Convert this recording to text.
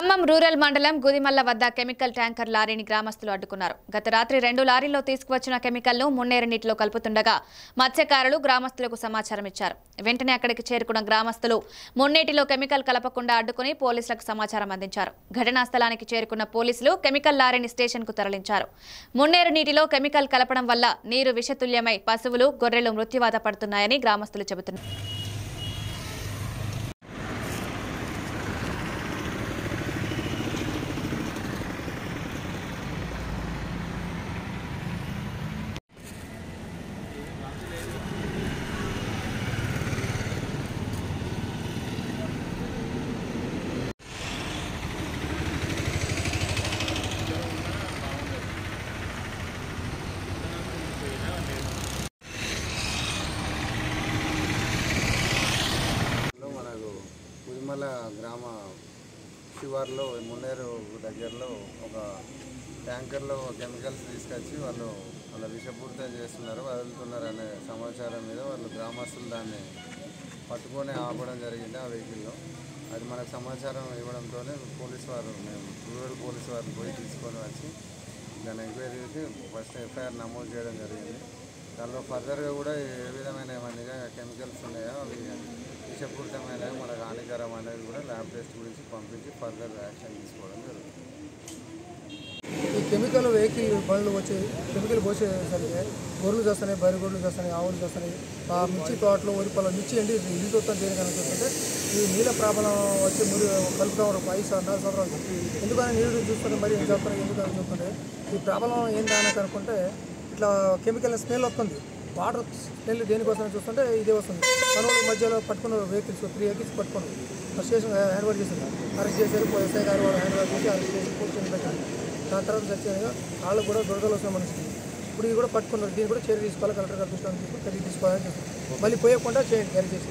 Khammam rural మండలం గుదిమల్ల వద్ద chemical tanker లారీని గ్రామస్తులు అడ్డుకున్నారు. గత రాత్రి రెండు లారీల్లో తీసుకువచ్చిన కెమికల్ను మున్నేరు నీటిలో కలుపుతుండగా మత్స్యకారులు గ్రామస్తులకు సమాచారం ఇచ్చారు. వెంటనే అక్కడికి చేరుకున్న గ్రామస్తులు మున్నేటిలో కెమికల్ కలపకుండా అడ్డుకుని పోలీసులకు సమాచారం అందించారు. ఘటనా స్థలానికి చేరుకున్న పోలీసులు కెమికల్ లారీని స్టేషన్కు తరలించారు. మున్నేరు నీటిలో కెమికల్ కలపడం వల్ల నీరు విషతుల్యమై పశువులు గొర్రెలు మృత్యువాత పడుతున్నాయని గ్రామస్తులు చెబుతున్నారు లో మనకు తిరుమల గ్రామ శివార్లో మున్నేరు దగ్గరలో ఒక ట్యాంకర్లో కెమికల్స్ తీసుకొచ్చి వాళ్ళు వాళ్ళ విషపూరితం చేస్తున్నారు వదులుతున్నారు అనే సమాచారం మీద వాళ్ళు గ్రామస్తులు దాన్ని పట్టుకొని ఆపడం జరిగింది ఆ వెహికల్లో. అది మనకు సమాచారం ఇవ్వడంతోనే పోలీస్ వారు మేము రూరల్ పోలీస్ వారిని పోయి తీసుకొని వచ్చి దాన్ని ఎంక్వైరీ చేసి ఫస్ట్ ఎఫ్ఐఆర్ నమోదు చేయడం జరిగింది. దానిలో ఫర్దర్గా కూడా ఏ విధమైన ఏమన్నా కెమికల్స్ ఉన్నాయో? అవి విషపూరితమైన మనకు హానికరం అనేది కూడా ల్యాబ్ టెస్ట్ గురించి పంపించి ఫర్దర్ యాక్షన్ తీసుకోవడం జరుగుతుంది. ఈ కెమికల్ వెహికల్ బండ్లు వచ్చి కెమికల్ పోసేసరికి గొర్రెలు చేస్తున్నాయి బరి గొర్రెలు చేస్తున్నాయి ఆవులు చేస్తున్నాయి. ఆ మిర్చి తోటలో వరి పొలం మిర్చి అండి ఇల్లు చూస్తాం దేనికైనా చూస్తుంటే ఈ నీళ్ళ ప్రాబ్లం వచ్చి మురి కలుపుతాం ఒక ఐదు నాలుగు సంవత్సరాలు. ఎందుకని నీళ్ళు చూస్తుంటే మరి ఏం చేస్తున్నారు ఎందుకని చెప్తుంటే ఈ ప్రాబ్లం ఏం అని ఇట్లా కెమికల్ స్మెల్ వస్తుంది. వాటర్ స్మెల్ దేనికోసం చూస్తుంటే ఇదే వస్తుంది. మనోళ్ళు మధ్యలో పట్టుకున్న వెహికల్స్ త్రీ వెహికల్స్ పట్టుకున్నారు ఆ స్టేషన్ హ్యాండ్ ఓవర్ చేశారు అరెస్ట్ చేశారు ఎస్ఐ గారు హ్యాండ్ ఓవర్ చేసి అరెస్ట్ చేసి పోలీస్ పెట్టారు. దాని తర్వాత చచ్చారు వాళ్ళు కూడా దురదలు వస్తున్న మనిషికి. ఇప్పుడు ఇది కూడా పట్టుకున్నారు. దీన్ని కూడా చర్య తీసుకోవాలి. కలెక్టర్ గారు దృష్టిలో తీసుకుని చర్య తీసుకోవాలని మళ్ళీ పోయకుండా చేయండి క్యారీ చేసి.